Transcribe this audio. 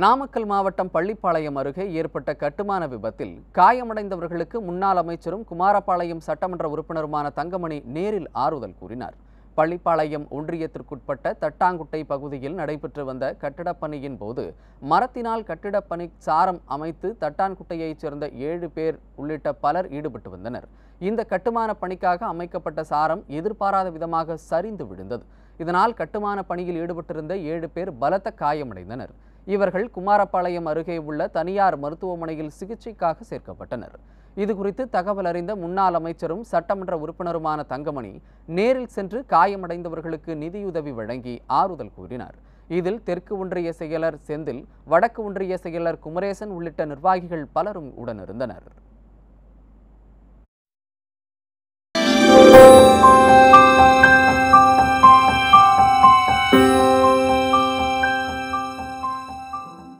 நாமக்கல் மாவட்டம் பள்ளிப்பாளையம் அருகே ஏற்பட்ட கட்டுமான விபத்தில் காயமடைந்தவர்களுக்கு முன்னாள் அமைச்சரும் குமாரபாளையம் சட்டமன்ற உறுப்பினருமான தங்கமணி நேரில் ஆறுதல் கூறினார். பள்ளிப்பாளையம் ஒன்றியத்திற்குட்பட்ட தட்டாங்குட்டை பகுதியில் நடைபெற்று வந்த கட்டிடப்பணியின் போது மரத்தினால் கட்டிடப்பணி சாரம் அமைத்து தட்டான்குட்டையைச் சேர்ந்த ஏழு பேர் உள்ளிட்ட பலர் ஈடுபட்டு வந்தனர். இந்த கட்டுமான பணிக்காக அமைக்கப்பட்ட சாரம் எதிர்பாராத விதமாக சரிந்து விழுந்தது. இதனால் கட்டுமான பணியில் ஈடுபட்டிருந்த ஏழு பேர் பலத்த காயமடைந்தனர். இவர்கள் குமாரபாளையம் அருகே உள்ள தனியார் மருத்துவமனையில் சிகிச்சைக்காக சேர்க்கப்பட்டனர். இது குறித்து தகவல் அறிந்த முன்னாள் அமைச்சரும் சட்டமன்ற உறுப்பினருமான தங்கமணி நேரில் சென்று காயமடைந்தவர்களுக்கு நிதியுதவி வழங்கி ஆறுதல் கூறினார். இதில் தெற்கு ஒன்றிய செயலர் செந்தில் வடக்கு ஒன்றிய செயலர் குமரேசன் உள்ளிட்ட நிர்வாகிகள் பலரும் உடனிருந்தனர்.